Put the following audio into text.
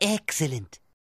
Excellent.